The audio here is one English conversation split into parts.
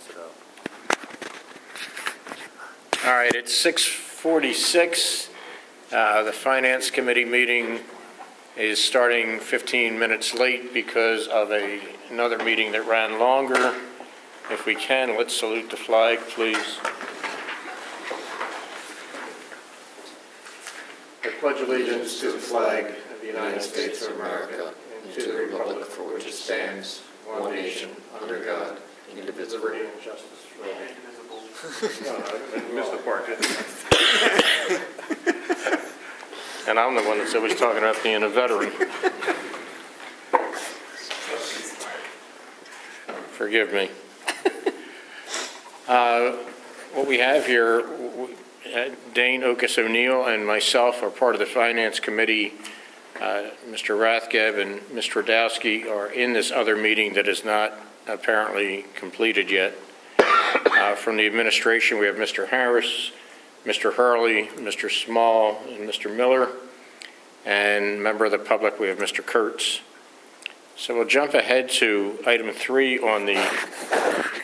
mess it up. All right, it's 6:46. Uh, The Finance Committee meeting is starting 15 minutes late because of a, another meeting that ran longer. If we can, let's salute the flag, please. I pledge allegiance to the flag of the United States of America and to the republic for which it stands, one nation, under God, indivisible, liberty and justice for all. No, I missed the part, didn't I? And I'm the one that's always talking about being a veteran. Forgive me. Uh, What we have here, w- uh, Dane Okus O'Neill and myself are part of the Finance Committee. Uh, Mr. Rathgeb and Mr. Radowski are in this other meeting that is not apparently completed yet. Uh, From the administration, we have Mr. Harris, Mr. Hurley, Mr. Small, and Mr. Miller. And member of the public, we have Mr. Kurtz. So we'll jump ahead to item three on the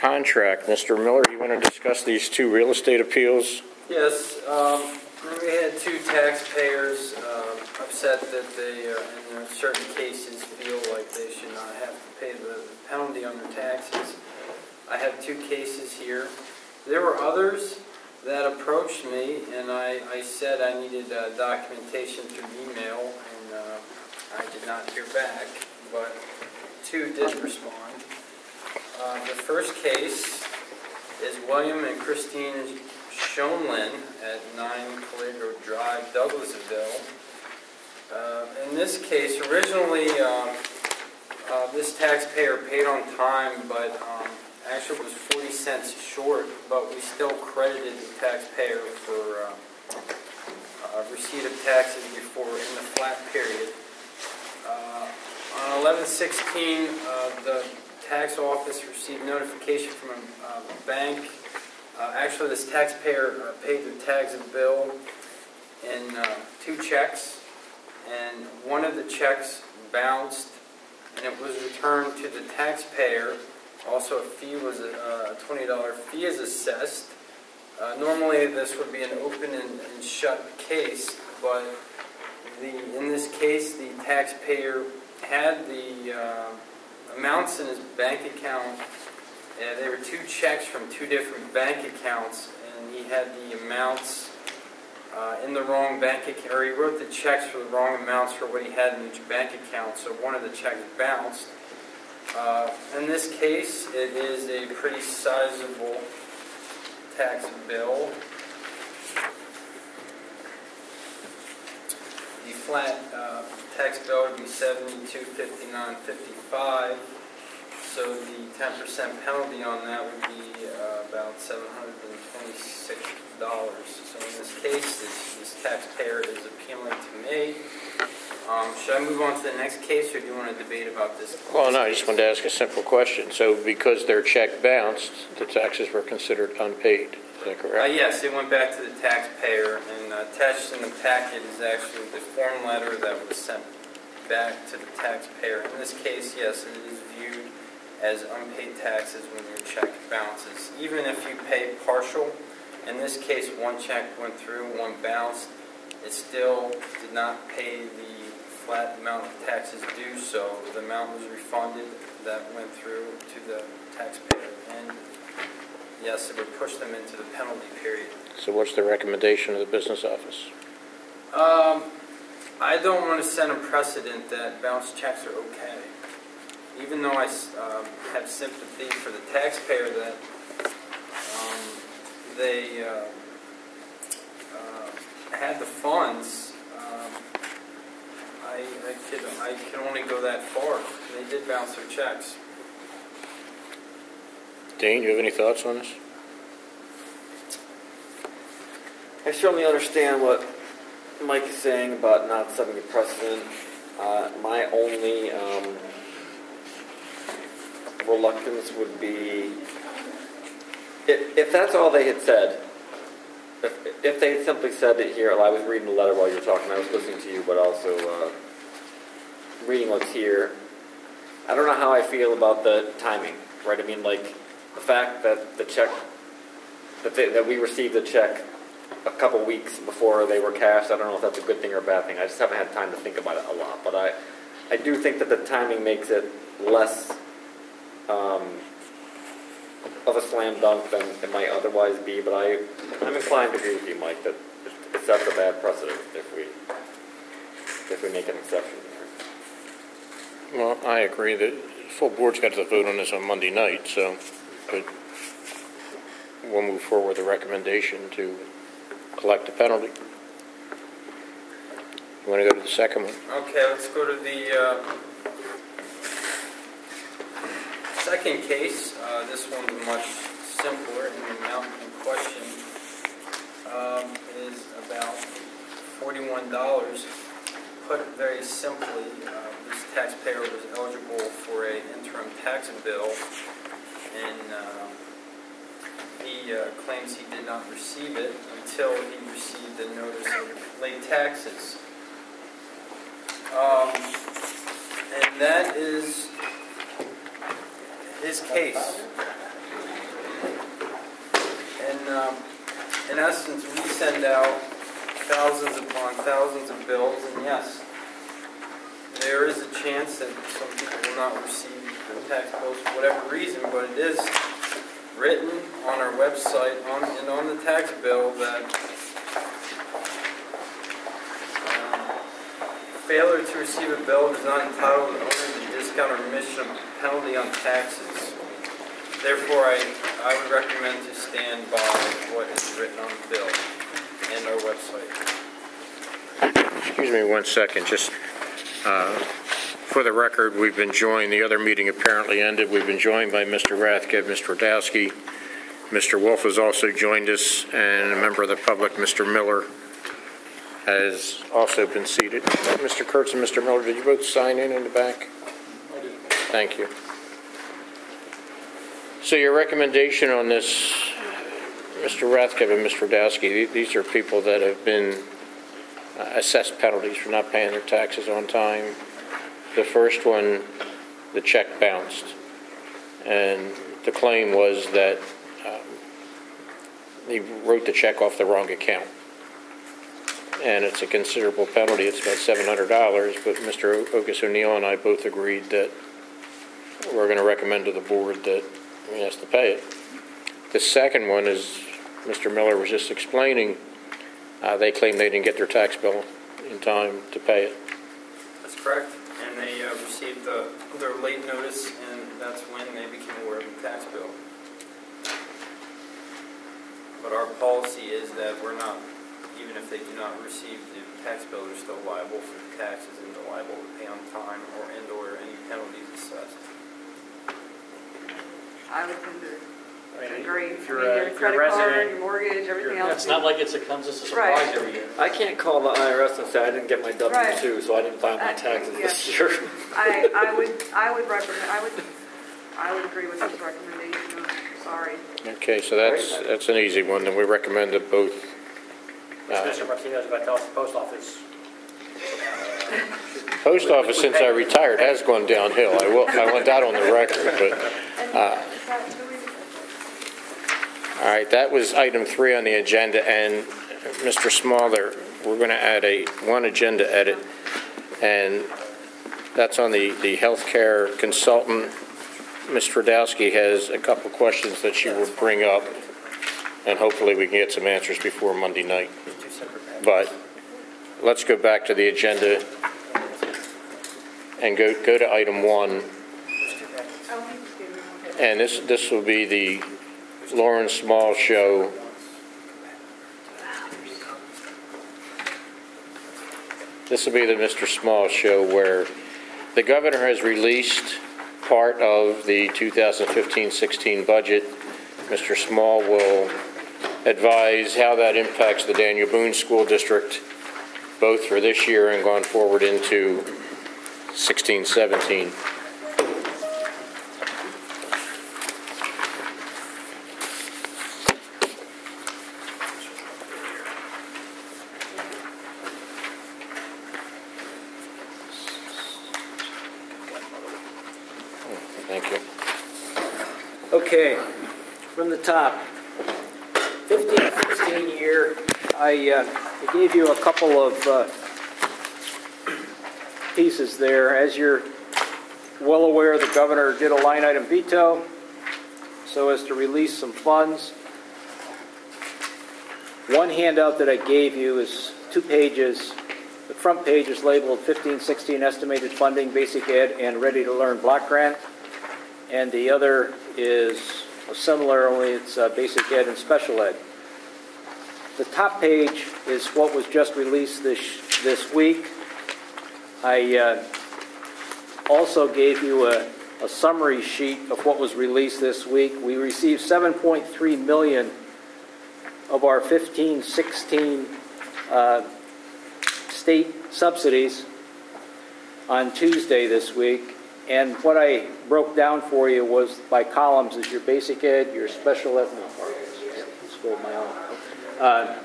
contract. Mr. Miller, you want to discuss these two real estate appeals? Yes, um, we had two taxpayers um, upset that they, uh, in certain cases, feel like they should not have to pay the penalty on their taxes. I have two cases here. There were others that approached me, and I, I said I needed uh, documentation through email, and uh, I did not hear back, but two did respond. Uh, The first case is William and Christine Schoenlin at 9 Caligo Drive, Douglasville. Uh, In this case, originally, um, uh, this taxpayer paid on time, but um, actually was 40 cents short, but we still credited the taxpayer for uh, uh, receipt of taxes before in the flat period. Uh, On 11/16, uh, the tax office received notification from a uh, bank. Uh, Actually, this taxpayer uh, paid the tax bill in uh, two checks, and one of the checks bounced, and it was returned to the taxpayer. Also, a fee was, uh, a $20 fee is assessed. Uh, Normally, this would be an open and and shut case, but the, in this case, the taxpayer had the uh, amounts in his bank account, and there were two checks from two different bank accounts, and he had the amounts uh, in the wrong bank account, or he wrote the checks for the wrong amounts for what he had in each bank account, so one of the checks bounced. Uh, In this case, it is a pretty sizable tax bill. The flat uh, tax bill would be seventy-two fifty-nine fifty-five, so the ten percent penalty on that would be uh, about seven hundred and twenty-six dollars. So in this case, this this taxpayer is appealing to me. Um, Should I move on to the next case, or do you want to debate about this? Well, no, I just wanted to ask a simple question. So because their check bounced, the taxes were considered unpaid, is that Uh, correct? yes, it went back to the taxpayer, and uh, attached in the packet is actually the form letter that was sent back to the taxpayer. In this case, yes, it is as unpaid taxes when your check bounces. Even if you pay partial, in this case, one check went through, one bounced, it still did not pay the flat amount of taxes due, so the amount was refunded that went through to the taxpayer. And yes, it would push them into the penalty period. So what's the recommendation of the business office? Um, I don't want to set a precedent that bounce checks are okay. Even though I um, have sympathy for the taxpayer that um, they uh, uh, had the funds, um, I, I could I can only go that far. They did bounce their checks. Dane, you have any thoughts on this? I certainly understand what Mike is saying about not setting a precedent. Uh, my only um, reluctance would be if, if that's all they had said. If, if they had simply said it here, I was reading the letter while you were talking. I was listening to you, but also uh, reading what's here. I don't know how I feel about the timing, right? I mean, like the fact that the check, that they, that we received the check a couple weeks before they were cashed, I don't know if that's a good thing or a bad thing. I just haven't had time to think about it a lot, but I, I do think that the timing makes it less, um, of a slam dunk than it might otherwise be, but I, I'm inclined to agree with you, Mike, that it- it sets a bad precedent if we, if we make an exception here. Well, I agree that full board's got to vote on this on Monday night, so, but we'll move forward with a recommendation to collect the penalty. You want to go to the second one? Okay, let's go to the uh, second case. Uh, This one's much simpler, and the amount in question um, is about $41. Put very simply, uh, this taxpayer was eligible for a interim tax bill, and uh, he claims he did not receive it until he received a notice of late taxes. Um, and that is his case. And, um, in essence, we send out thousands upon thousands of bills, and yes, there is a chance that some people will not receive the tax bills for whatever reason, but it is written on our website on, and on the tax bill that um, Failure to receive a bill does not entitle the owner discount or remission penalty on taxes. Therefore, I, I would recommend to stand by what is written on the bill and our website. Excuse me one second, just uh, for the record, we've been joined, the other meeting apparently ended, we've been joined by Mr. Rathke, Mr. Radowski, Mr. Wolf has also joined us, and a member of the public, Mr. Miller, has also been seated. Mr. Kurtz and Mr. Miller, did you both sign in in the back? Thank you. So your recommendation on this, Mr. Rathke and Mr. Radowski, these are people that have been uh, assessed penalties for not paying their taxes on time. The first one, the check bounced, and the claim was that um, he wrote the check off the wrong account. And it's a considerable penalty, it's about $700, but Mr. Okus O'Neill and I both agreed that we're going to recommend to the board that he has to pay it. The second one is, Mr. Miller was just explaining, uh, they claim they didn't get their tax bill in time to pay it. That's correct. And they uh, received the, their late notice, and that's when they became aware of the tax bill. But our policy is that we're not, even if they do not receive the tax bill, they're still liable for the taxes and they're liable to pay on time or and/or any penalties assessed. I would tend to I mean, agree. If you're a, your if you're a credit card, resident, your mortgage, everything else. it's not like it's, it comes as a Right. surprise every year. I can't call the IRS and say I didn't get my Right. W-2, so I didn't file my Uh, taxes yeah. this year. I, I would, I would recommend, I would, I would agree with his recommendation, I'm sorry. Okay, so that's, that's an easy one, then we recommend that both, As uh, Mr. Martinez about to tell us the post office. post office, since I retired, has gone downhill. I will, I want that on the record, but, Uh, is that who is it? All right, that was item three on the agenda, and Mr. Small, there, we're going to add a, one agenda edit, and that's on the, the healthcare consultant. Ms. Radowski has a couple questions that she will bring up, and hopefully we can get some answers before Monday night. Two separate matters. But let's go back to the agenda and go, go to item one. Oh, he just gave me one. And this, this will be the Lauren Small Show. This will be the Mr. Small Show where the governor has released part of the 2015-16 budget. Mr. Small will advise how that impacts the Daniel Boone School District, both for this year and going forward into 16-17. Thank you. Okay, from the top. 15, 16 year, I uh, I gave you a couple of uh, pieces there. As you're well aware, the governor did a line item veto so as to release some funds. One handout that I gave you is two pages. The front page is labeled 15, 16 estimated funding, basic ed, and ready to learn block grant. And the other is similar, only it's uh, basic ed and special ed. The top page is what was just released this, this week. I uh, also gave you a, a summary sheet of what was released this week. We received 7.3 million of our 15, 16 uh, state subsidies on Tuesday this week. And what I broke down for you was by columns is your basic ed, your special ed. No, stole my own. Uh,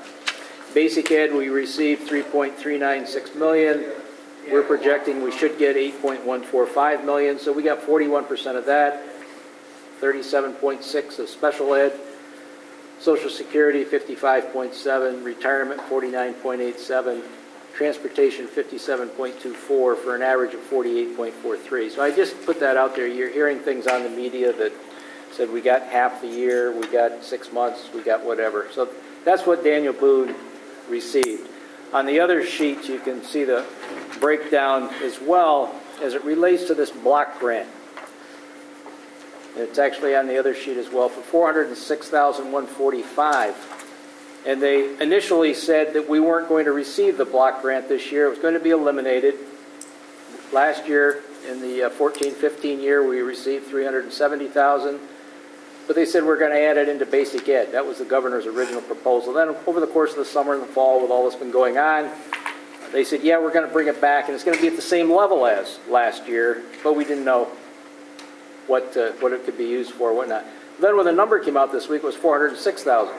basic ed, we received 3.396 million. We're projecting we should get 8.145 million, so we got 41% of that. 37.6 of special ed. Social Security, 55.7. Retirement, 49.87. Transportation, 57.24 for an average of 48.43. So I just put that out there. You're hearing things on the media that said we got half the year, we got six months, we got whatever. So that's what Daniel Boone received. On the other sheet, you can see the breakdown as well as it relates to this block grant. It's actually on the other sheet as well for 406,145. And they initially said that we weren't going to receive the block grant this year. It was going to be eliminated. Last year, in the 14-15 year, we received 370,000. But they said we're going to add it into basic ed. That was the governor's original proposal. Then over the course of the summer and the fall, with all that's been going on, they said, yeah, we're going to bring it back, and it's going to be at the same level as last year, but we didn't know what, uh, what it could be used for, whatnot. Then when the number came out this week, it was 406,000.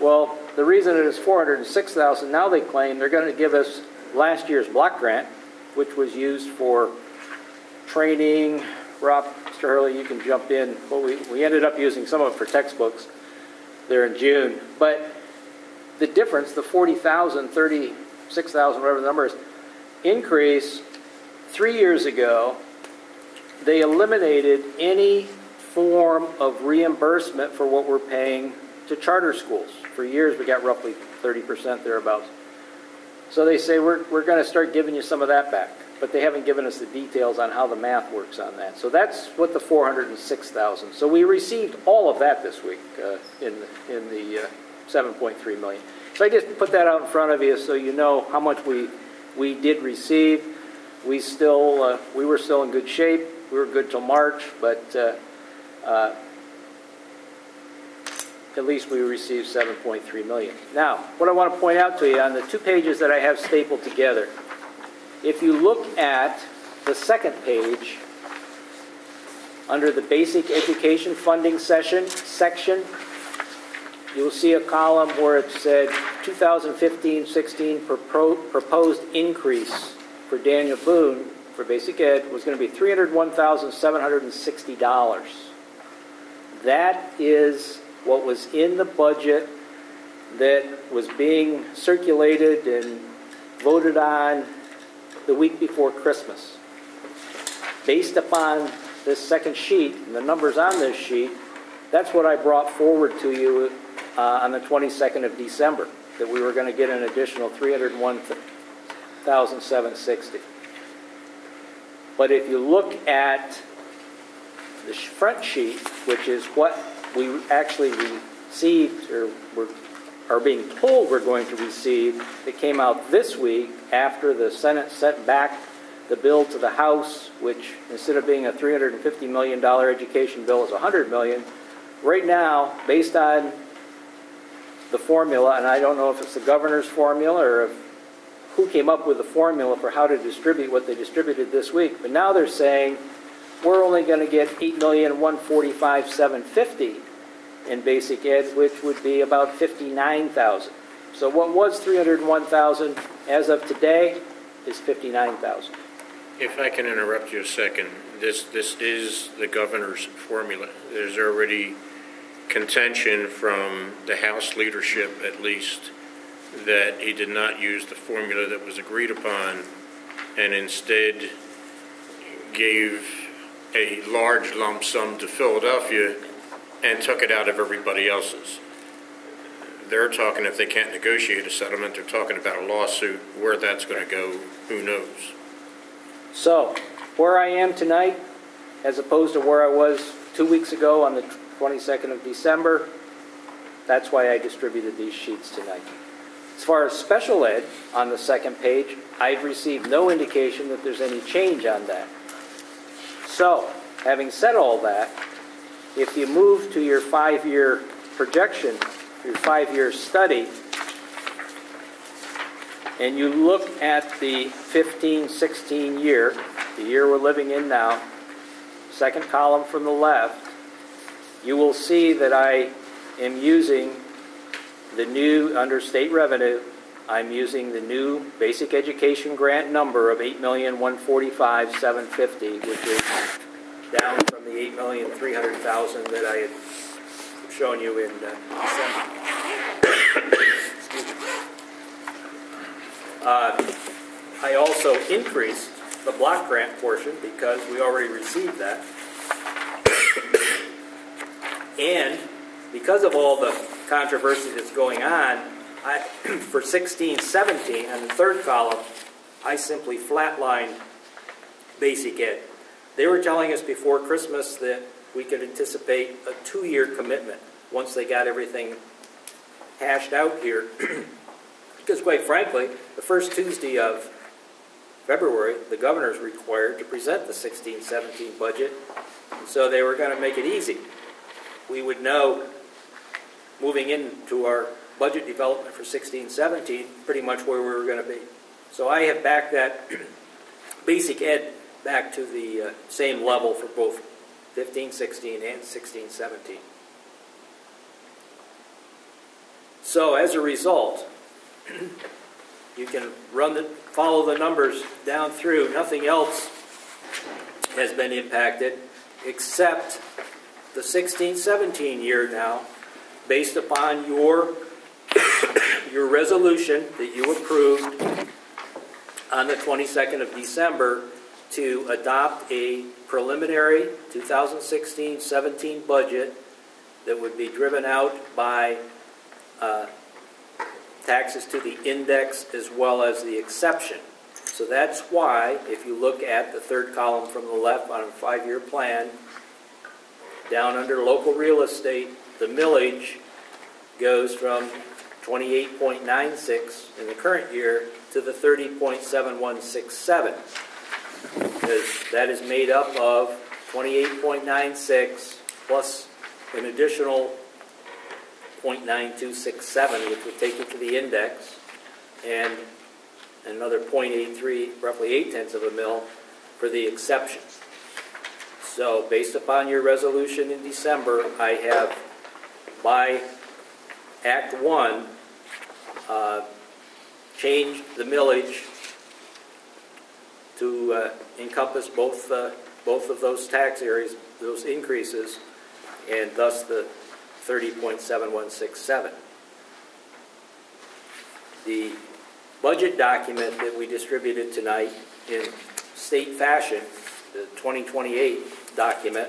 Well, the reason it is 406,000, now they claim they're going to give us last year's block grant, which was used for training. Rob, Mr. Hurley, you can jump in. Well, we, we ended up using some of it for textbooks there in June. But the difference, the 40,000, 36,000, whatever the number is, increase three years ago, they eliminated any form of reimbursement for what we're paying to charter schools. For years, we got roughly 30% thereabouts. So they say, we're, we're going to start giving you some of that back. But they haven't given us the details on how the math works on that. So that's what the 406,000. So we received all of that this week uh, in, in the uh, 7.3 million. So I just put that out in front of you so you know how much we, we did receive. We still, uh, we were still in good shape. We were good till March, but uh, uh, at least we received 7.3 million. Now, what I want to point out to you on the two pages that I have stapled together, if you look at the second page, under the basic education funding session section, you'll see a column where it said 2015-16 proposed increase for Daniel Boone for basic ed was going to be $301,760. That is what was in the budget that was being circulated and voted on the week before Christmas. Based upon this second sheet and the numbers on this sheet, that's what I brought forward to you uh, on the 22nd of December, that we were going to get an additional 301,760. But if you look at the front sheet, which is what we actually received or were, are being told we're going to receive, that came out this week after the Senate sent back the bill to the House, which instead of being a $350 million education bill is 100 million. Right now, based on the formula, and I don't know if it's the governor's formula or if who came up with the formula for how to distribute what they distributed this week. But now they're saying we're only going to get 8,145,750 in basic ed, which would be about 59,000. So what was 301,000 as of today is 59,000. If I can interrupt you a second, this, this is the governor's formula. There's already contention from the House leadership, at least, that he did not use the formula that was agreed upon and instead gave a large lump sum to Philadelphia and took it out of everybody else's. They're talking, if they can't negotiate a settlement, they're talking about a lawsuit. Where that's going to go, who knows? So, where I am tonight, as opposed to where I was two weeks ago on the 22nd of December, that's why I distributed these sheets tonight. As far as special ed, on the second page, I've received no indication that there's any change on that. So, having said all that, if you move to your five-year projection, your five-year study, and you look at the 15 16 year, the year we're living in now, second column from the left, you will see that I am using the new, under state revenue, I'm using the new basic education grant number of 8,145,750, which is down from the 8,300,000 that I had shown you in uh, December. Uh, I also increased the block grant portion because we already received that. And because of all the controversy that's going on, I, for 16, 17, on the third column, I simply flatlined basic ed. They were telling us before Christmas that we could anticipate a two-year commitment once they got everything hashed out here. because quite frankly, the first Tuesday of February, the governor is required to present the 16-17 budget, so they were going to make it easy. We would know moving into our budget development for 16-17 pretty much where we were going to be. So I have backed that basic ed back to the uh, same level for both 15-16 and 16-17. So as a result, you can run the, follow the numbers down through. Nothing else has been impacted except the 16-17 year now, based upon your your resolution that you approved on the 22nd of December to adopt a preliminary 2016-17 budget that would be driven out by uh, taxes to the index as well as the exception. So that's why, if you look at the third column from the left on a five-year plan, down under local real estate, the millage goes from 28.96 in the current year to the 30.7167. Because that is made up of 28.96 plus an additional 0.9267, which would take you to the index, and another 0.83, roughly 8 tenths of a mil, for the exception. So, based upon your resolution in December, I have, by Act 1, uh, changed the millage to uh, encompass both, uh, both of those tax areas, those increases, and thus the 30.7167. The budget document that we distributed tonight in state fashion, the 2028 document,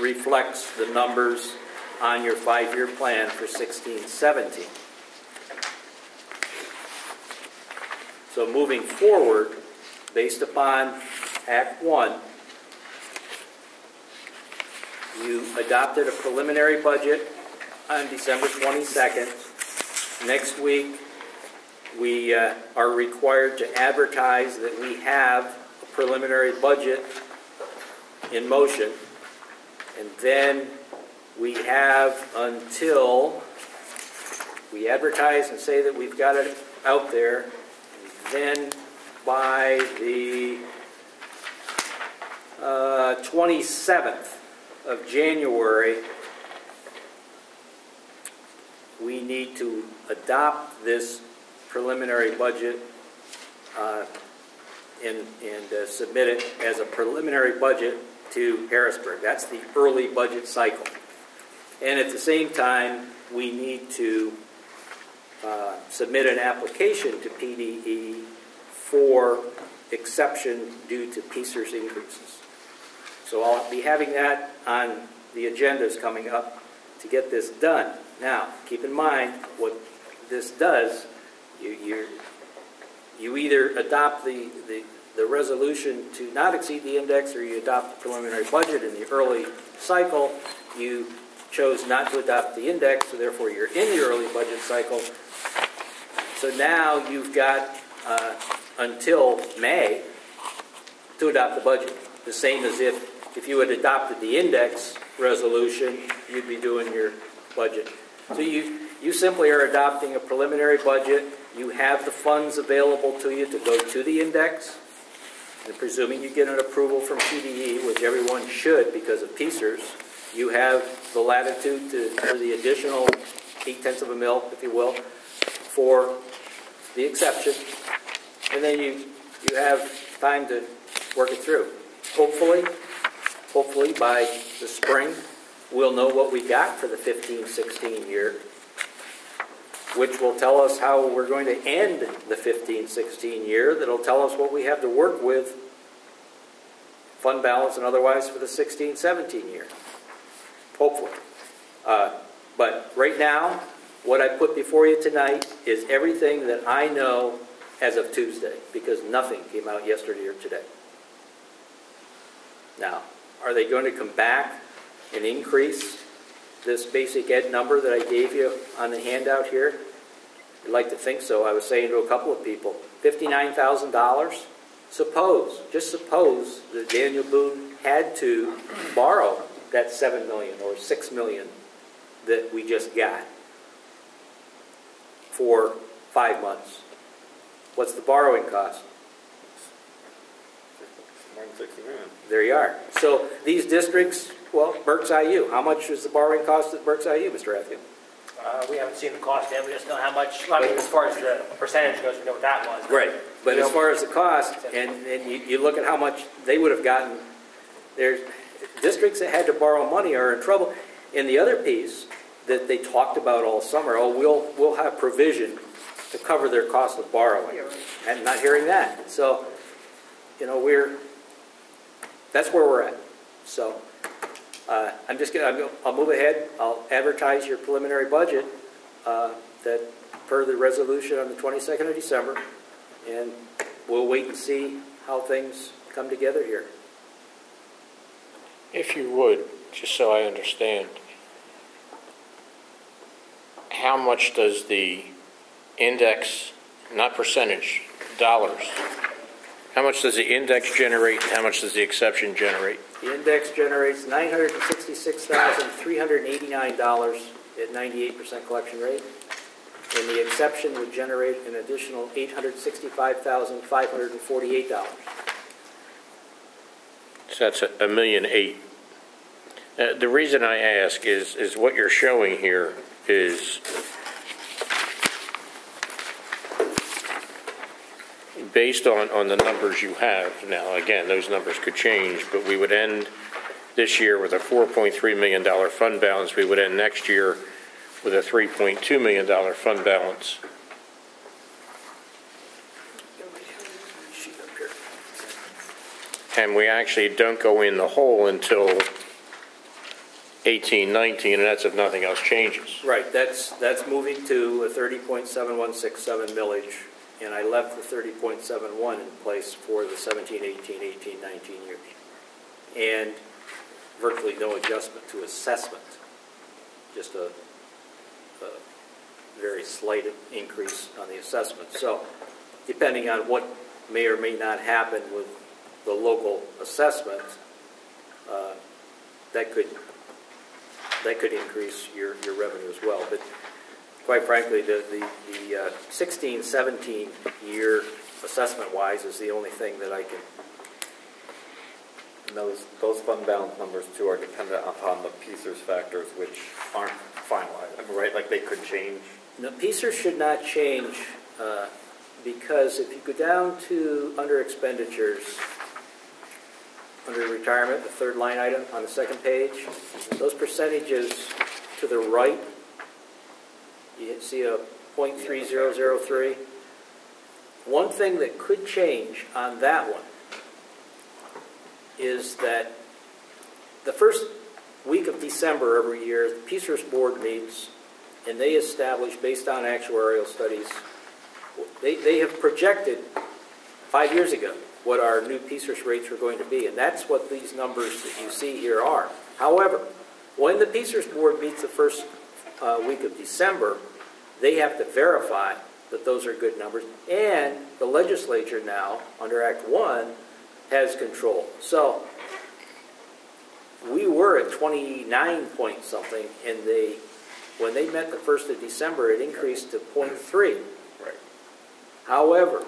reflects the numbers on your five-year plan for 1617. So moving forward, based upon Act 1, you adopted a preliminary budget on December 22nd. Next week, we uh, are required to advertise that we have a preliminary budget in motion. And then we have until we advertise and say that we've got it out there. Then by the uh, 27th, of January, we need to adopt this preliminary budget uh, and, and uh, submit it as a preliminary budget to Harrisburg. That's the early budget cycle. And at the same time, we need to uh, submit an application to PDE for exception due to PSERS increases. So I'll be having that on the agendas coming up to get this done. Now, keep in mind, what this does, you, you, you either adopt the, the, the resolution to not exceed the index or you adopt the preliminary budget in the early cycle. You chose not to adopt the index, so therefore you're in the early budget cycle. So now you've got uh, until May to adopt the budget. The same as if, if you had adopted the index resolution, you'd be doing your budget. So you, you simply are adopting a preliminary budget. You have the funds available to you to go to the index. And presuming you get an approval from PDE, which everyone should because of PSERS, you have the latitude to, for the additional eight tenths of a mil, if you will, for the exception. And then you, you have time to work it through. Hopefully, hopefully by the spring, we'll know what we got for the 15-16 year, which will tell us how we're going to end the 15-16 year. That'll tell us what we have to work with, fund balance and otherwise, for the 16-17 year. Hopefully. Uh, but right now, what I put before you tonight is everything that I know as of Tuesday, because nothing came out yesterday or today. Now, are they going to come back and increase this basic ed number that I gave you on the handout here? I'd like to think so. I was saying to a couple of people, $59,000? Suppose, just suppose that Daniel Boone had to borrow that 7 million or 6 million that we just got for five months. What's the borrowing cost? More than sixty grand. There you are. So these districts, well, Berks IU, how much is the borrowing cost at Berks IU, Mr. Atkins? Uh, we haven't seen the cost yet, we just know how much, I mean, as far as the percentage goes, we know what that was. Right. But as know- far as the cost, and, and you, you look at how much they would have gotten, there's, districts that had to borrow money are in trouble. And the other piece that they talked about all summer, oh, we'll, we'll have provision to cover their cost of borrowing. And not hearing that. So, you know, we're, that's where we're at. So, uh, I'm just gonna, I'll- I'll move ahead. I'll advertise your preliminary budget, uh, that per the resolution on the 22nd of December. And we'll wait and see how things come together here. If you would, just so I understand, how much does the index, not percentage, dollars, how much does the index generate and how much does the exception generate? The index generates $966,389 at 98% collection rate. And the exception would generate an additional $865,548. So that's a a million eight. Uh, The reason I ask is, is what you're showing here is based on, on the numbers you have. Now, again, those numbers could change, but we would end this year with a $4.3 million fund balance. We would end next year with a $3.2 million fund balance. Sheet up here. And we actually don't go in the hole until 18, 19, and that's if nothing else changes. Right, that's, that's moving to a 30.7167 millage, and I left the 30.71 in place for the 17, 18, 18, 19 years. And virtually no adjustment to assessment, just a, a very slight increase on the assessment. So depending on what may or may not happen with the local assessment, uh, that could that could increase your, your revenue as well. But quite frankly, the, the, the uh, 16, 17 year assessment wise is the only thing that I can, And those, those fund balance numbers too are dependent upon the PSERS factors, which aren't finalized, I mean, right, like they could change. no, PCER should not change uh, because if you go down to under expenditures, under retirement, the third line item on the second page, those percentages to the right, you see a .3003. One thing that could change on that one is that the first week of December every year, the PSERS board meets and they establish, based on actuarial studies, they, they have projected five years ago what our new PSERS rates were going to be, and that's what these numbers that you see here are. However, when the PSERS board meets the first uh, week of December, they have to verify that those are good numbers, and the legislature now, under Act 1, has control. So we were at 29 point something, and they, when they met the 1st of December, it increased to 0.3. Right. However,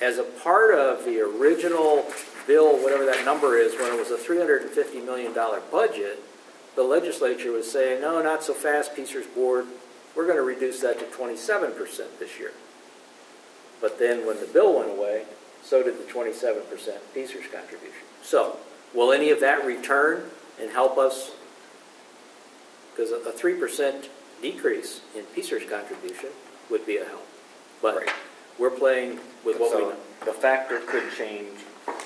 as a part of the original bill, whatever that number is, when it was a $350 million budget, the legislature was saying, no, not so fast, PSERS board, we're going to reduce that to 27% this year. But then when the bill went away, so did the 27% PSERS contribution. So, will any of that return and help us? Because a 3% decrease in PSERS contribution would be a help. But Right. We're playing with what we So know. the factor could change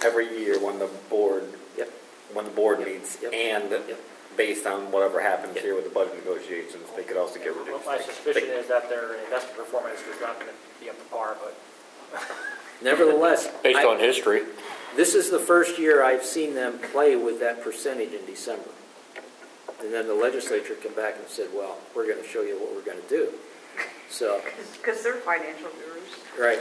every year when the board, Yep. when the board Yep. meets, Yep. and Yep. based on whatever happens Yep. here with the budget negotiations, they could also get Well, reduced. My suspicion is that their investment performance is not going to be up to par, but Nevertheless, Based I- on history, This is the first year I've seen them play with that percentage in December. And then the legislature come back and said, well, we're going to show you what we're going to do. So, Because they're financial gurus. Right.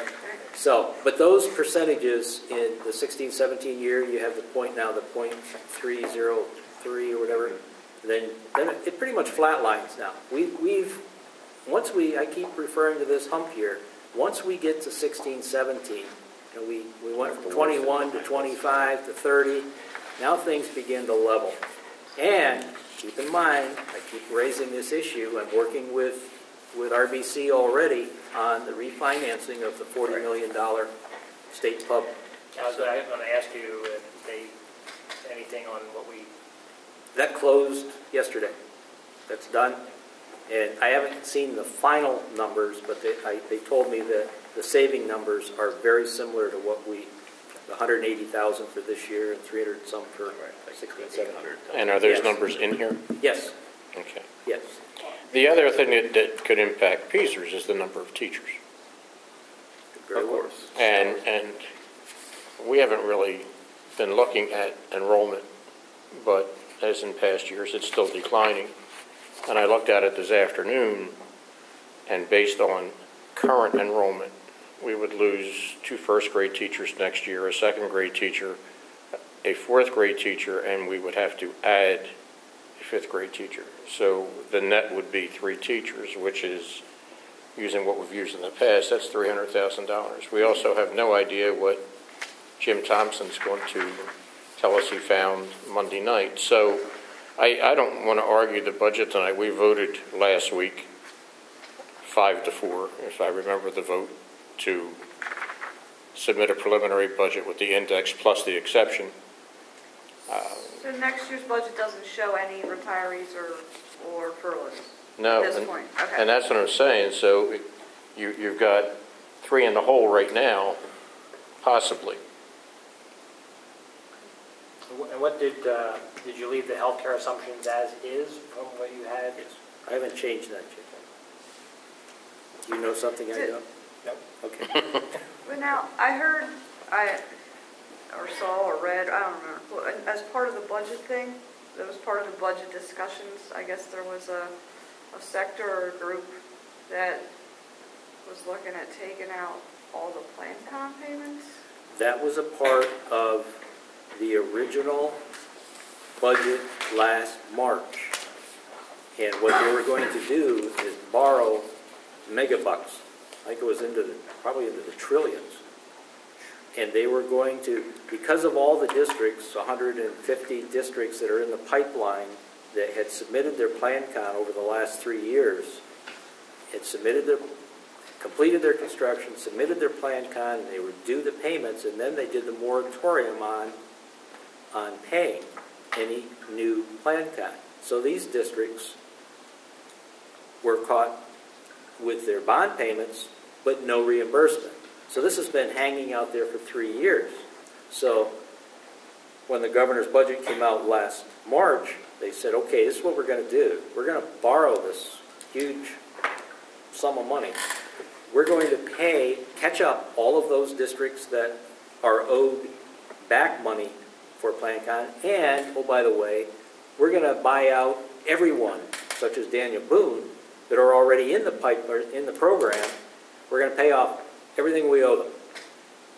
So, but those percentages in the 16, 17 year, you have the point now, the point 303 or whatever, then, then it pretty much flatlines now. We, we've, once we, I keep referring to this hump here. once we get to 16, 17, and we, we went from 21 to 25 to 30, now things begin to level. And keep in mind, I keep raising this issue, I'm working with, with RBC already on the refinancing of the $40 million state pub. I was going to ask you if they, anything on what we, That closed yesterday. That's done. And I haven't seen the final numbers, but they, I, they told me that the saving numbers are very similar to what we, the 180,000 for this year and 300 some for 16, 17. and are those Yes. numbers in here? Yes, Okay. yes. The other thing that, that could impact PSERS is the number of teachers. Very Of course. And, and we haven't really been looking at enrollment, but as in past years, it's still declining. And I looked at it this afternoon, and based on current enrollment, we would lose two first grade teachers next year, a second grade teacher, a fourth grade teacher, and we would have to add a fifth grade teacher. So the net would be three teachers, which is using what we've used in the past, that's three hundred thousand dollars. We also have no idea what Jim Thompson's going to tell us he found Monday night. So I, I don't want to argue the budget tonight. We voted last week, five to four, if I remember the vote, to submit a preliminary budget with the index plus the exception. So next year's budget doesn't show any retirees or, or furloughs? No, At this and- point, okay. And that's what I'm saying, so you, you've got three in the hole right now, possibly. and what did, uh, did you leave the healthcare assumptions as is from what you had? Yes, I haven't changed that yet. Do you know something I don't? Nope. Okay. But now, I heard, I, or saw or read, I don't remember, as part of the budget thing, that was part of the budget discussions, I guess there was a, a sector or a group that was looking at taking out all the plan con payments? That was a part of the original budget last March. And what they were going to do is borrow megabucks. I think it was into the, probably into the trillions. And they were going to, because of all the districts, 150 districts that are in the pipeline that had submitted their plan con over the last three years, had submitted their, completed their construction, submitted their plan con, they would do the payments, and then they did the moratorium on, on paying any new plan con. So these districts were caught with their bond payments, but no reimbursement. So this has been hanging out there for three years. So when the governor's budget came out last March, they said, okay, this is what we're going to do. We're going to borrow this huge sum of money. We're going to pay, catch up all of those districts that are owed back money for PlanCon. And, oh, by the way, we're going to buy out everyone, such as Daniel Boone, that are already in the pipe, in the program. We're going to pay off everything we owe them.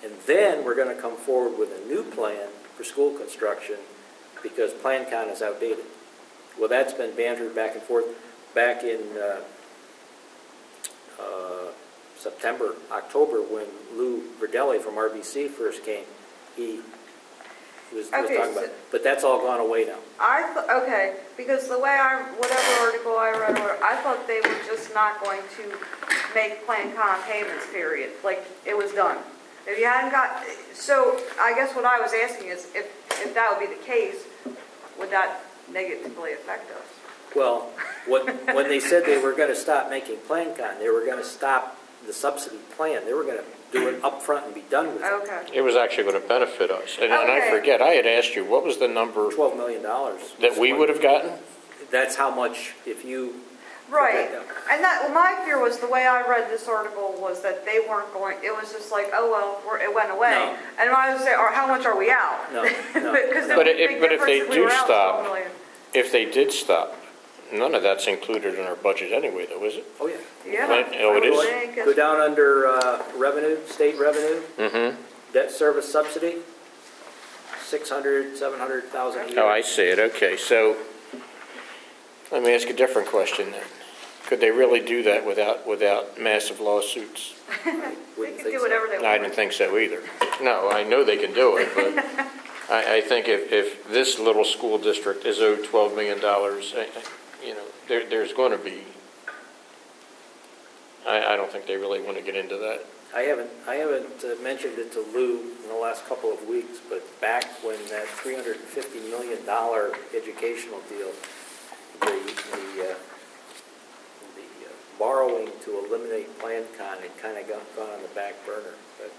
And then we're going to come forward with a new plan for school construction because Plan PlanCon is outdated. Well, that's been bantered back and forth. Back in uh, uh, September, October, when Lou Verdelli from RBC first came, he was, was Okay, talking about it. But that's all gone away now. I, okay, because the way I, whatever article I read, I thought they were just not going to make PlanCon payments, period. Like, it was done. If you hadn't got, so I guess what I was asking is, if, if that would be the case, would that negatively affect us? Well, what, when they said they were gonna stop making PlanCon, they were gonna stop the subsidy plan. They were gonna do it up front and be done with it. Okay. It was actually going to benefit us. And and I Okay. forget, I had asked you, what was the number Twelve million dollars. that we would have gotten? That's how much, if you. Right, and that, well, my fear was, the way I read this article was that they weren't going, it was just like, oh, well, we're- it went away. No. And I was saying, or how much are we out? No, no, Because there But was a if- but if they difference we do were out stop- 12 million. If they did stop, none of that's included in our budget anyway, though, is it? Oh, yeah. Yeah. Right, oh, it I is? think Go it's- down under uh, revenue, state revenue, Mm-hmm. debt service subsidy, six hundred, seven hundred thousand a year. Oh, I see it, okay, so, let me ask a different question then. Could they really do that without, without massive lawsuits? They Wouldn't can think do so. whatever they I didn't think so either. No, I know they can do it, but I, I think if, if this little school district is owed twelve million dollars, you know, there, there's gonna be, I, I don't think they really want to get into that. I haven't, I haven't uh, mentioned it to Lou in the last couple of weeks, but back when that three hundred and fifty million dollar educational deal, the, the, the uh, borrowing to eliminate PlanCon had kind of gone, gone on the back burner, but.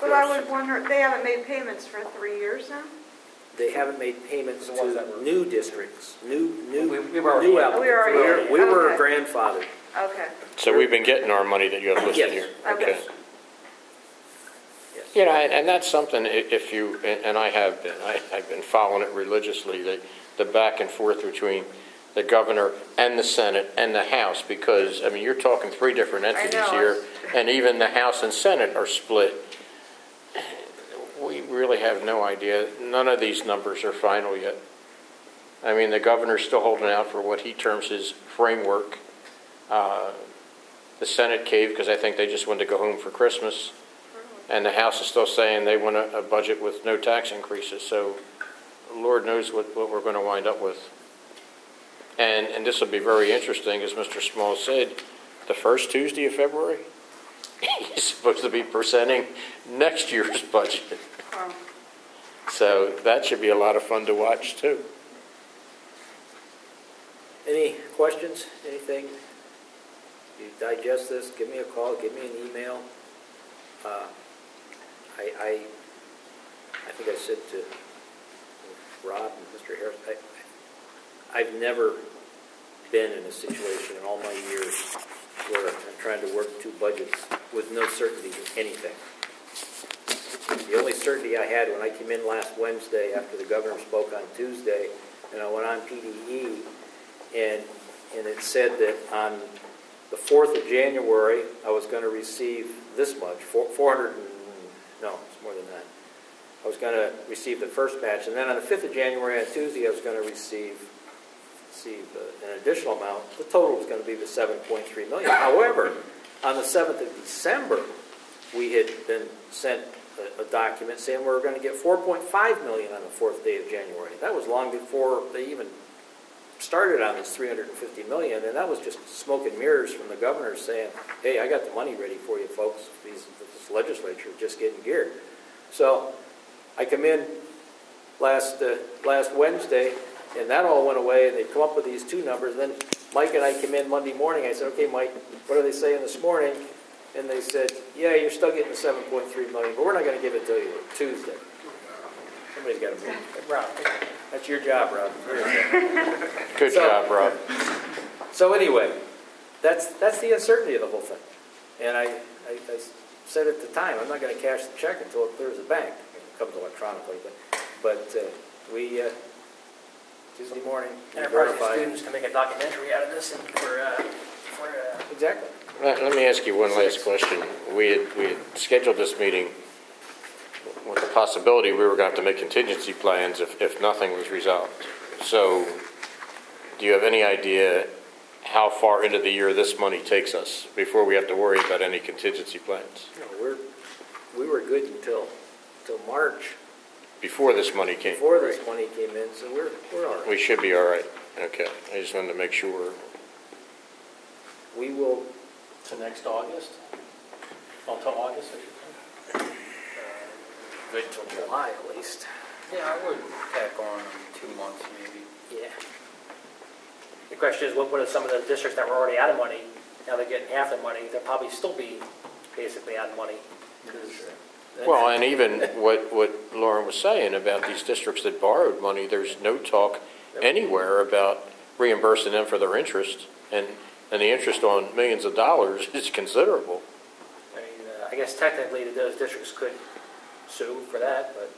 But I would wonder, they haven't made payments for three years now? They haven't made payments The ones that to were- new districts, new, new, We- we were already new in. We were already We were okay. grandfathered. Okay, So we've been getting our money that you have listed Yes. here? Okay. Yes. You know, and, and that's something, i- if you, and and I have been, I, I've been following it religiously, the, the back and forth between the governor and the Senate and the House, because, I mean, you're talking three different entities know, here, and even the House and Senate are split. We really have no idea. None of these numbers are final yet. I mean, the governor's still holding out for what he terms his framework. Uh, The Senate caved because I think they just wanted to go home for Christmas. And the House is still saying they want a, a budget with no tax increases, so Lord knows what, what we're gonna wind up with. And, and this will be very interesting, as Mr. Small said, the first Tuesday of February, he's supposed to be presenting next year's budget. So that should be a lot of fun to watch, too. Any questions, anything? You digest this, give me a call, give me an email. Uh, I, I, I think I said to Rob and Mr. Harris, I, I've never been in a situation in all my years where I'm trying to work two budgets with no certainty of anything. The only certainty I had when I came in last Wednesday after the governor spoke on Tuesday, and I went on PDE, and, and it said that on the 4th of January, I was going to receive this much, 400, and- no, it's more than that. I was going to receive the first batch, and then on the 5th of January, on Tuesday, I was going to receive, receive an additional amount. The total was going to be the 7.3 million. However, on the 7th of December, we had been sent a, a document saying we were going to get 4.5 million on the fourth day of January. That was long before they even started on this 350 million, and that was just smoke and mirrors from the governor saying, hey, I got the money ready for you folks. These, this legislature is just getting geared. So I come in last, uh, last Wednesday, and that all went away, and they come up with these two numbers. And Then Mike and I came in Monday morning, I said, okay, Mike, what are they saying this morning? And they said, yeah, you're still getting the seven point three million, but we're not gonna give it to you Tuesday. Somebody's gotta move. Rob, That's your job, Rob. Good So- job, Rob. So anyway, that's, that's the uncertainty of the whole thing. And I, I, I said at the time, I'm not gonna cash the check until it clears the bank. It comes electronically, but, but, uh, we, uh, Tuesday morning, we enterprise verified. students can make a documentary out of this and for, uh, for, uh, Exactly. Let let me ask you one last question. We had, we had scheduled this meeting with the possibility we were going to have to make contingency plans if, if nothing was resolved. So, do you have any idea how far into the year this money takes us before we have to worry about any contingency plans? No, we're, we were good until, until March, Before this money came? before this money came in, so we're, we're all right. We should be all right. Okay. I just wanted to make sure. We will, To next August? Oh, Until August, I should think? Uh, good till July at least. Yeah, I would tack on two months maybe. Yeah. the question is, what, what are some of the districts that were already out of money, now they're getting half the money, they'll probably still be basically out of money. Well, and even what, what Lauren was saying about these districts that borrowed money, there's no talk anywhere about reimbursing them for their interest. And, and the interest on millions of dollars is considerable. I mean, uh, I guess technically those districts could sue for that, but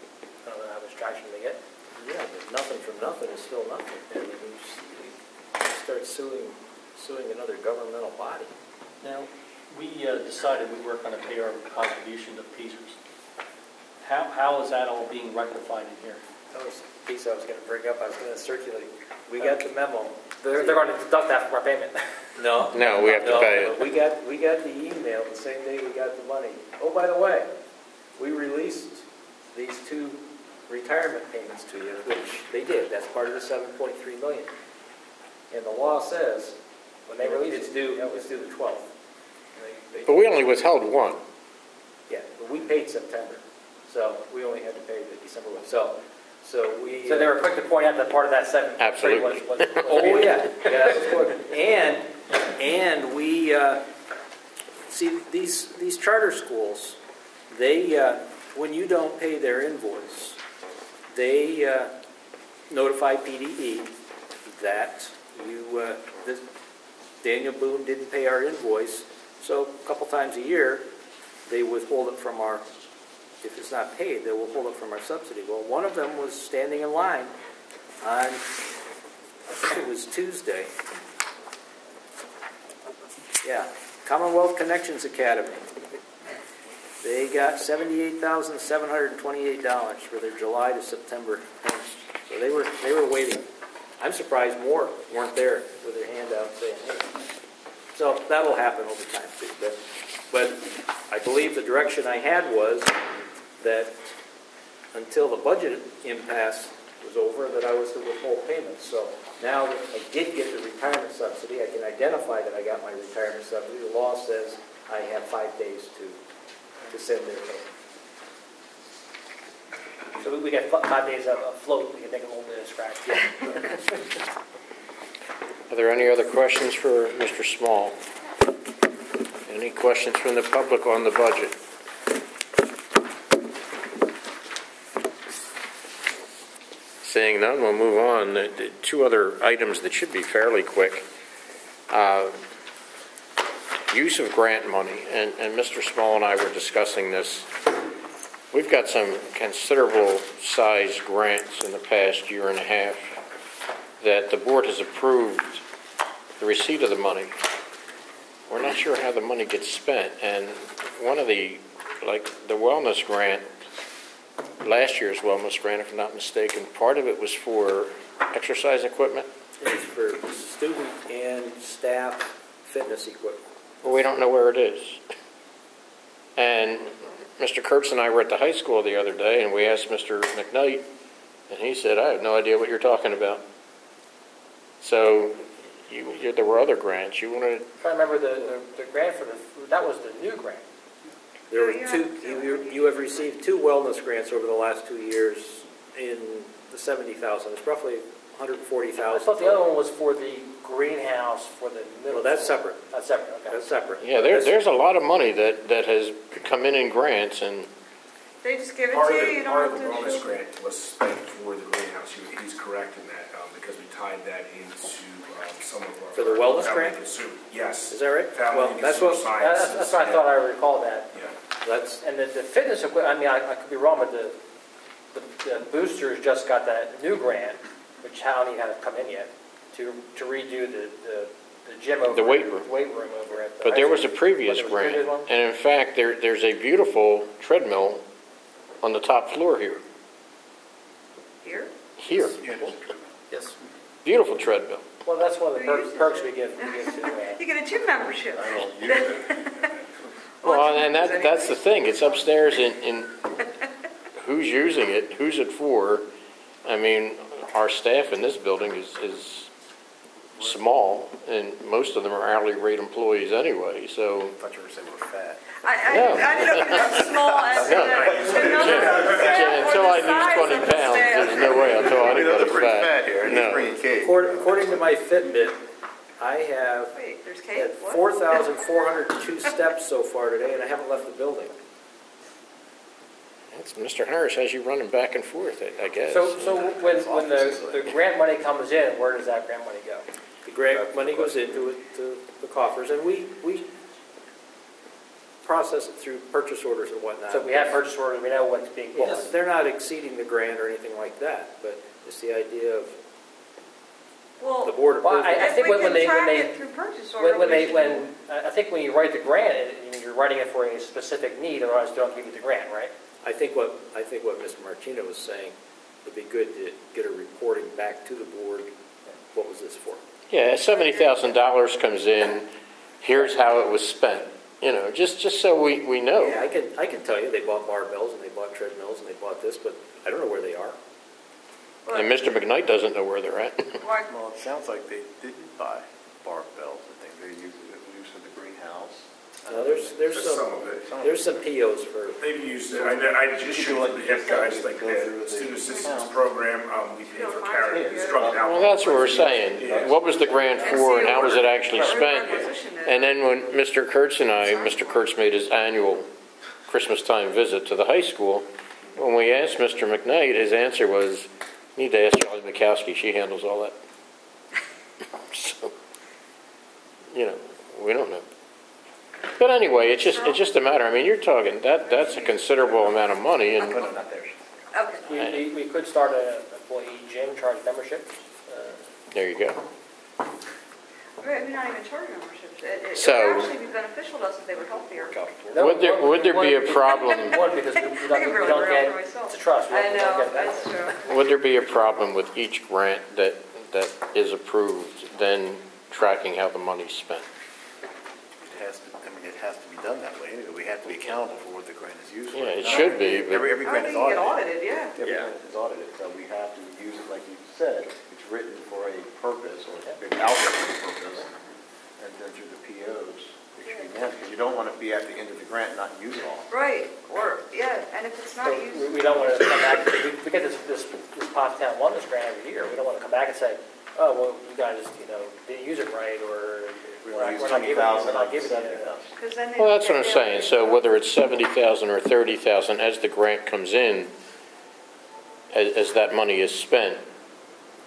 I don't know how much traction they get. Yeah, but nothing from nothing is still nothing. I mean, you start suing, suing another governmental body. Now, we uh, decided we weren't going to pay our contribution to PSERS. How, how is that all being rectified in here? That was the piece I was gonna bring up, I was gonna circulate. We got the memo. They're, they're going to deduct that from our payment. No. No, we have to No, pay it. We got, we got the email the same day we got the money. Oh, by the way, we released these two retirement payments to you, which they did, that's part of the seven point three million. And the law says, When they release it's it. due, it's due the twelfth. But we only withheld one. Yeah, but we paid September, so we only had to pay the December one, so, so we. So they were quick to point out that part of that seven three was, Absolutely. was. was Oh, being- yeah, yeah, that's important. And, and we, uh, see, these, these charter schools, they, uh, when you don't pay their invoice, they uh, notify PDE that you, uh, that Daniel Boone didn't pay our invoice, so a couple times a year, they withhold it from our, if it's not paid, they will withhold it from our subsidy. Well, one of them was standing in line on I think it was Tuesday. Yeah, Commonwealth Connections Academy. They got seventy-eight thousand, seven hundred and twenty-eight dollars for their July to September. So they were, they were waiting. I'm surprised more weren't there with their hand out saying, hey. So that'll happen over time too. But, but I believe the direction I had was that until the budget impasse was over, that I was to withhold payments. So now that I did get the retirement subsidy, I can identify that I got my retirement subsidy. The law says I have five days to, to send their payment. So we- we get fi- five days of of float, we can take a little bit of scratch. Are there any other questions for Mr. Small? Any questions from the public on the budget? Seeing none, we'll move on. The- Two other items that should be fairly quick. Uh, Use of grant money, and, and Mr. Small and I were discussing this. We've got some considerable size grants in the past year and a half that the board has approved the receipt of the money. We're not sure how the money gets spent, and one of the, like, the wellness grant, last year's wellness grant, if I'm not mistaken, part of it was for exercise equipment. It's for student and staff fitness equipment. Well, we don't know where it is. And Mr. Kurtz and I were at the high school the other day, and we asked Mr. McKnight, and he said, I have no idea what you're talking about. So, you, you, there were other grants. You wanted, I remember the, the the grant for the, that was the new grant. There were two, you, you have received two wellness grants over the last two years in the seventy thousand. It's roughly 140,000. I thought the other one was for the greenhouse for the middle. Well, that's school. separate. That's separate, okay. That's separate. Yeah, there, there's a lot of money that, that has come in in grants and, They just give it Part to of you, you the, part don't of have the to. bonus show- grant was spent for the greenhouse, He- he's correct in that, um, because we tied that into, some of our. For the wellness family grant? consumer- Yes. Is that right? Family Well, and that's what- That's, sciences. that's what I thought I recalled that. Yeah. That's, And the, the fitness equipment, I mean, I, I could be wrong, but the, the, the boosters just got that new grant, which Howdy hasn't come in yet, to, to redo the, the, the gym over. The weight room. Weight room over at the. but there was a previous there was a grant. previous one? And in fact, there, there's a beautiful treadmill on the top floor here, Here? here. yes. Beautiful treadmill. Well, that's one of the Who perks, uses perks it? we give, we give to, uh, You get a gym membership. I don't use it. Well, and that, that's the thing, it's upstairs in, in, who's using it, who's it for? I mean, our staff in this building is, is small, and most of them are hourly rate employees anyway, so. I thought you were saying we're fat. I, I, No. I didn't know if it was small and, No. and Yeah, Until I lose twenty pounds, there's no way I'll tell anybody's fat. here. No. cake. According, according to my Fitbit, I have Wait, there's had? What? four thousand four hundred and two steps so far today, and I haven't left the building. That's- Mr. Harris has you running back and forth, I- I guess. So, so when, when the, the grant money comes in, where does that grant money go? The grant money goes into it, to the coffers, and we, we process it through purchase orders and whatnot. So we have purchase orders, we know what's being Well, bought. they're not exceeding the grant or anything like that, but it's the idea of the Well, board Well, approved. I- it. I think if when- when they- when track they- it through purchase order, When, when we they, should when, I I think when you write the grant, it- you're writing it for a specific need, otherwise they don't give you the grant, right? I think what, I think what Mr. Martino was saying, would be good to get a reporting back to the board, what was this for? Yeah, seventy thousand dollars comes in, here's how it was spent, you know, just, just so we, we know. Yeah, I can, I can tell you, they bought barbells and they bought treadmills and they bought this, but I don't know where they are. but And Mr. McKnight doesn't know where they're at. Well, it sounds like they didn't buy barbells, I think they're using it use for the greenhouse. No, there's, there's Just some some, of it. there's some POs for, They've used it, I, know- I just shoot like the hip guys, like the student assistance program, um, we pay for carry, drug and alcohol. Well, that's what we're saying. What was the grant for and how was it actually spent? And then when Mr. Kurtz and I, Mr. Kurtz made his annual Christmas time visit to the high school, when we asked Mr. McKnight, his answer was, need to ask Charlie Mikowski, she handles all that. So, you know, we don't know. But anyway, it's just, it's just a matter, I mean, you're talking, that, that's a considerable amount of money and, Okay. We, we, we could start an employee gym, charge membership. uh, there you go. Right, we're not even charging memberships. It, it So- would actually be beneficial to us if they were healthier. no, Would there- would there be a one- problem, One, because we we I don't, can we really don't rail get, for myself. it's a trust. we I don't- we don't know, get that's true. would there be a problem with each grant that, that is approved, then tracking how the money's spent? It has to, I mean, it has to be done that way, anyway. we have to be accountable for what the grant is used for. Yeah, it should be, but, Every, every grant think is you get audited. audited, yeah. Every Yeah. grant is audited, so we have to use it like you said, it's written for a purpose, or it's out there for a purpose, and then through the POs, it should be managed, because you don't want to be at the end of the grant and not use it all. Right, or, yeah, and if it's not So used. we, we don't want to come back, we, we get this, this, this Pottstown Wellness Grant every year, we don't want to come back and say, oh, well, you guys, you know, didn't use it right, or We we're want not to use we're not giving, thousand, we're not not giving seventy you. thousand. 'cause then they- well, that's what I'm saying, so whether it's seventy thousand or thirty thousand, as the grant comes in, as, as that money is spent,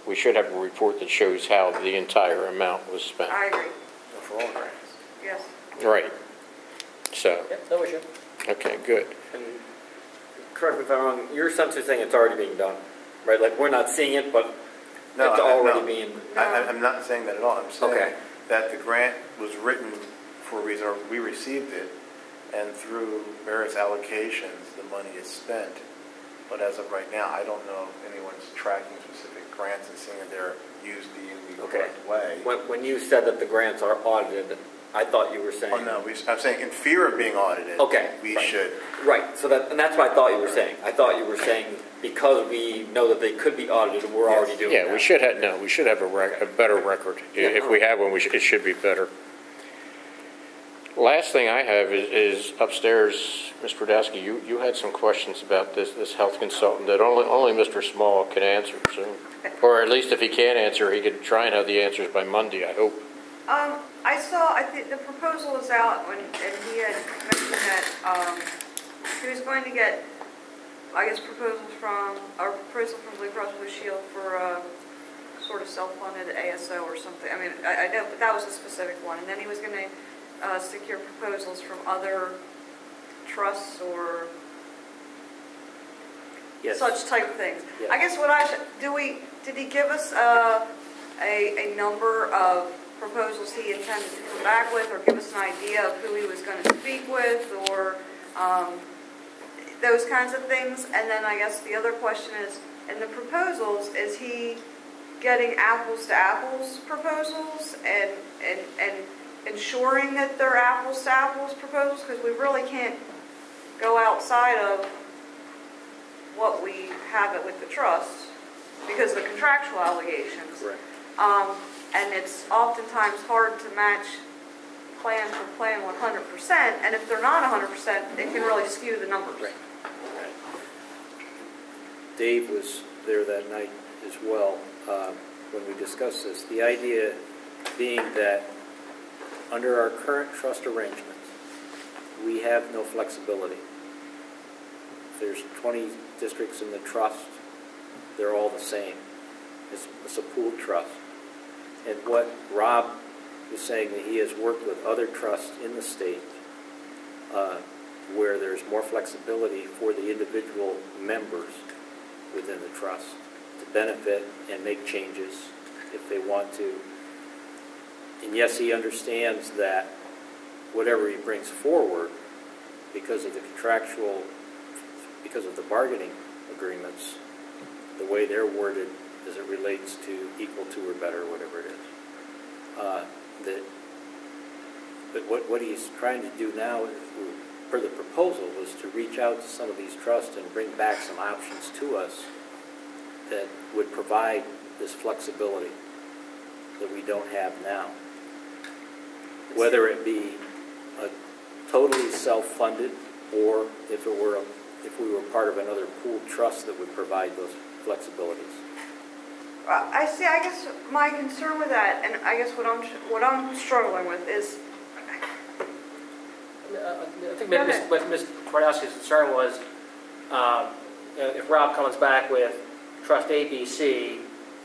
we should have a report that shows how the entire amount was spent. I agree, For all grants. yes. Right. So, Yep, no issue. okay, good. And correct me if I'm wrong, your assumption is saying it's already being done, right? Like, we're not seeing it, but No, it's I- already no. being, I, I- I'm not saying that at all. I'm saying Okay. that the grant was written for a reason, or we received it, and through various allocations, the money is spent. But as of right now, I don't know if anyone's tracking specific grants and seeing that they're used in the Okay. correct way. when, when you said that the grants are audited, I thought you were saying. Oh, no, we, I'm saying in fear of being audited. Okay, We right. should. Right, so that, and that's what I thought you were saying. I thought you were saying because we know that they could be audited, and we're Yes. already doing that. Yeah, we should have, no, we should have a rec, a better record. I- If we have one, we should, it should be better. Last thing I have is, is upstairs, Mr. Radowski, you, you had some questions about this, this health consultant that only, only Mr. Small can answer, so, or at least if he can't answer, he could try and have the answers by Monday, I hope. Um, I saw, I think the proposal was out when, and he had mentioned that, um, he was going to get, I guess, proposals from, or proposal from Blue Cross Blue Shield for, uh, sort of self-funded ASO or something. I mean, I, I know, but that was a specific one. And then he was gonna, uh, secure proposals from other trusts or Yes. such type things. Yes. I guess what I, should- do we, did he give us uh, a, a number of proposals he intended to come back with, or give us an idea of who he was going to speak with, or um, those kinds of things? And then I guess the other question is, in the proposals, is he getting apples to apples proposals and, and, and ensuring that they're apples to apples proposals? Because we really can't go outside of what we have it with the trust because the contractual allegations. Correct. Um, and it's oftentimes hard to match plan for plan 100%. And if they're not 100%, it can really skew the numbers. Right. Dave was there that night as well uh, when we discussed this. The idea being that under our current trust arrangements, we have no flexibility. There's 20 districts in the trust, they're all the same. It's, it's a pooled trust. And what Rob was saying, that he has worked with other trusts in the state uh, where there's more flexibility for the individual members within the trust to benefit and make changes if they want to. And yes, he understands that whatever he brings forward, because of the contractual, because of the bargaining agreements, the way they're worded as it relates to equal to or better, whatever it is, uh, that, but what, what he's trying to do now, per the proposal, was to reach out to some of these trusts and bring back some options to us that would provide this flexibility that we don't have now. Whether it be a totally self-funded, or if it were, if we were part of another pooled trust that would provide those flexibilities. Uh, I see, I guess my concern with that, and I guess what I'm, what I'm struggling with is, Uh, I think Go maybe ahead. what Ms. Twardowski's concern was, um, you know, if Rob comes back with Trust ABC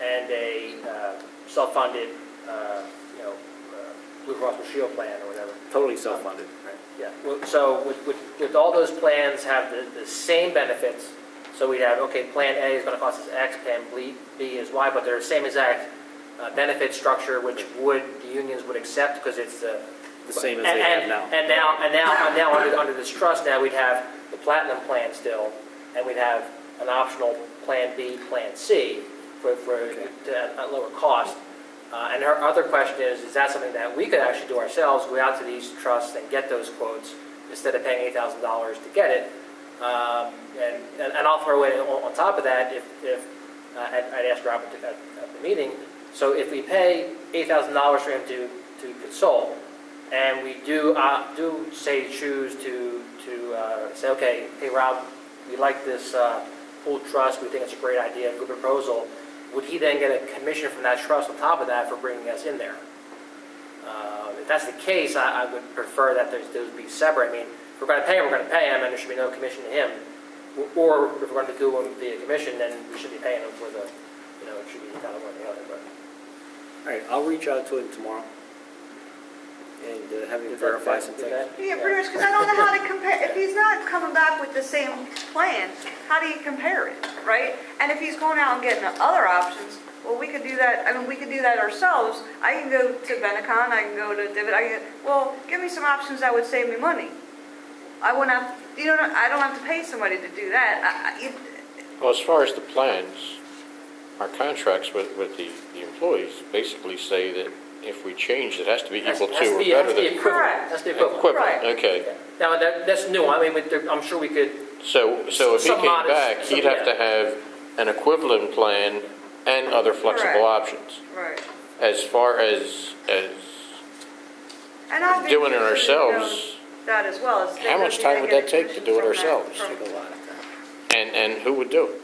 and a uh, self-funded, uh, you know, uh, Blue Cross Blue Shield plan or whatever. Totally self-funded, right? Yeah, well, so would, would, would all those plans have the, the same benefits? So we'd have, okay, Plan A is gonna cost us X, Plan B is Y, but they're the same exact uh, benefit structure, which would, the unions would accept because it's the. The same as and- they have now. And now, and now, and now under, under this trust, now we'd have the platinum plan still, and we'd have an optional Plan B, Plan C for, for, Okay. to- at lower cost. Uh, And her other question is, is that something that we could actually do ourselves, go out to these trusts and get those quotes instead of paying eight thousand dollars to get it? Um, And, and and I'll throw in on on top of that, if, if, uh, I'd asked Robert at, at the meeting, so if we pay eight thousand dollars for him to, to consult, and we do, uh, do say choose to, to uh, say, okay, hey Rob, we like this uh, pool trust, we think it's a great idea, good proposal, would he then get a commission from that trust on top of that for bringing us in there? Uh, If that's the case, I, I would prefer that those, those be separate. I mean, if we're going to pay him, we're going to pay him, and there should be no commission to him. Or if we're going to do him via commission, then we should be paying him for the, you know, it should be kind of one or the other, but. All right, I'll reach out to him tomorrow and uh, have him Is that- verify some is things. that- yeah, pretty much, because I don't know how to compare, if he's not coming back with the same plan, how do you compare it, right? And if he's going out and getting other options, well, we could do that, I mean, we could do that ourselves. I can go to Benecon, I can go to Divot, I can, well, give me some options that would save me money. I wouldn't have, you know, I don't have to pay somebody to do that. I- I- it- Well, as far as the plans, our contracts with, with the, the employees basically say that if we change, it has to be Has- equal has to or be- better to be than. equivalent. Correct. That's the equivalent. Equivalent, Right. okay. Now, that, that's new, I mean, with the- I'm sure we could, So, so if he Some came modest- back, he'd some- have to have an equivalent plan and other flexible Correct. options. Right. As far as, as And I've been doing it through, you know, ourselves, That as well. It's- How much time would that take to do it from that- ourselves? from- Take a lot of time. and, and who would do it?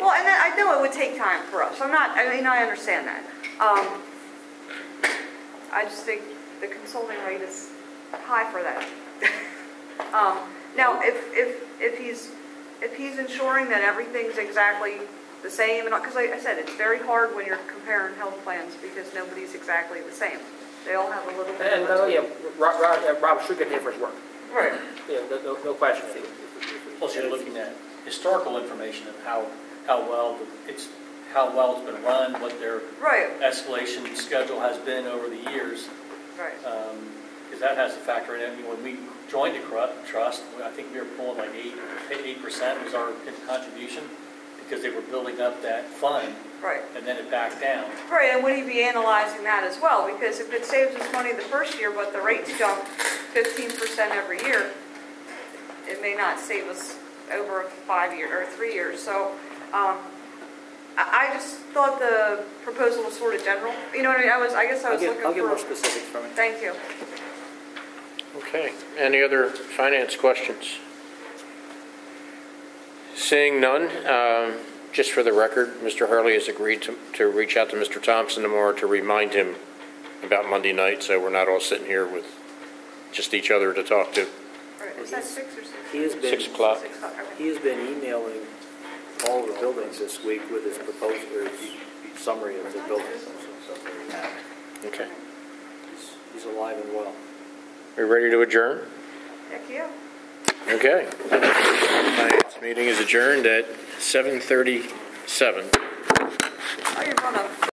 Well, and I I know it would take time for us. I'm not, I mean, I understand that. Um, I just think the consulting rate is high for that. Um, Now, if, if, if he's, if he's ensuring that everything's exactly the same, and, because like I said, it's very hard when you're comparing health plans because nobody's exactly the same. They all have a little bit And, of. uh, yeah, Rob, Rob, uh, Rob should get paid for his work. Right. Yeah, no, no- no question. Plus, you're looking at historical information of how, how well it's, how well it's been run, what their Right, escalation schedule has been over the years, right. because that has to factor in. I mean, when we joined the cru- trust, I think we were pulling like eight, eight percent was our contribution, because they were building up that fund, Right. and then it backed down. Right, and would he be analyzing that as well? Because if it saves us money the first year, but the rates jump fifteen percent every year, it may not save us over a five-year, or three years. So, um, I, I just thought the proposal was sort of general. You know what I mean? I was, I guess I I'll was get, looking I'll get more for. specifics from it. Thank you. Okay, any other finance questions? Seeing none, um, just for the record, Mr. Harley has agreed to, to reach out to Mr. Thompson tomorrow to remind him about Monday night, so we're not all sitting here with just each other to talk to. Right, is that six or six? He has been. Six o'clock. Six o'clock. He has been emailing all the buildings this week with his proposal, or his summary of the buildings. Okay. He's- He's alive and well. Are we ready to adjourn? Heck, yeah. Okay. Finance meeting is adjourned at 7:37. Oh, you're gonna.